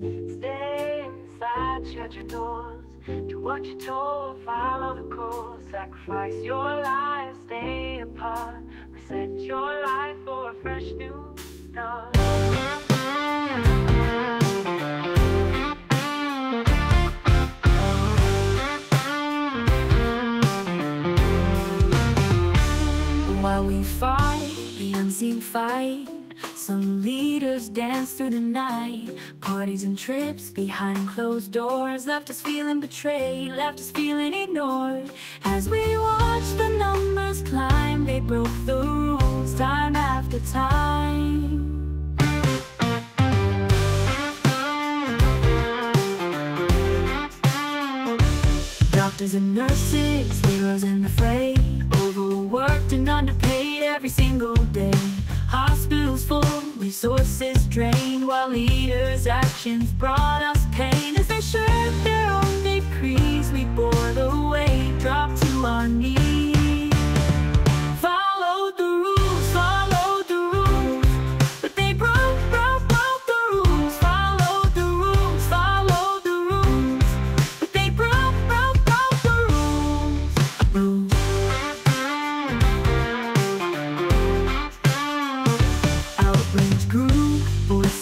Stay inside, shut your doors. Do what you're told, follow the course. Sacrifice your life, stay apart. Reset your life for a fresh new start. While we fight the unseen fight, some leaders dance through the night. Parties and trips behind closed doors left us feeling betrayed, left us feeling ignored. As we watched the numbers climb, they broke the rules time after time. Doctors and nurses, heroes in the fray Overworked and underpaid every single day Hospitals full, resources drained While leaders' actions brought us pain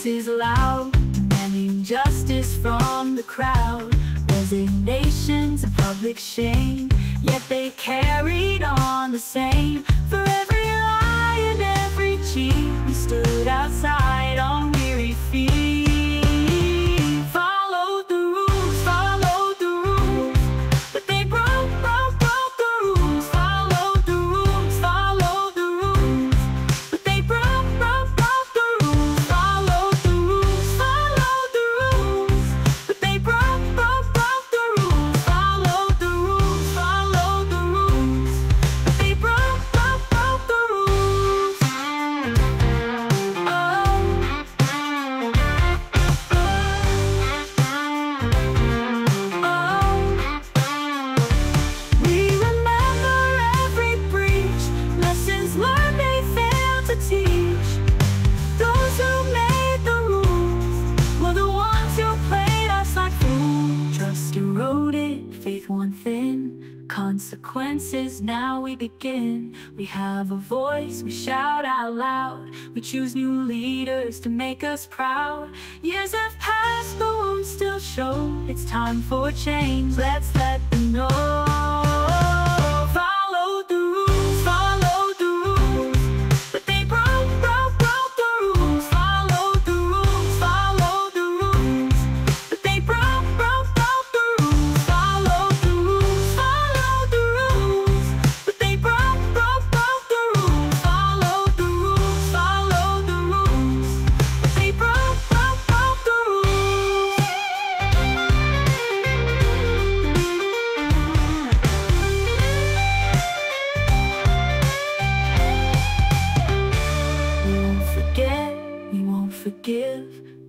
voices loud, demanding justice from the crowd. Resignations and public shame, yet they carried on the same. Worn thin, consequences now we begin. We have a voice, we shout out loud. We choose new leaders to make us proud. Years have passed, the wounds still show. It's time for change, let's let them know.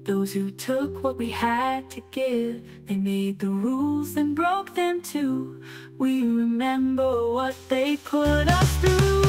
Those who took what we had to give. They made the rules and broke them too. We remember what they put us through.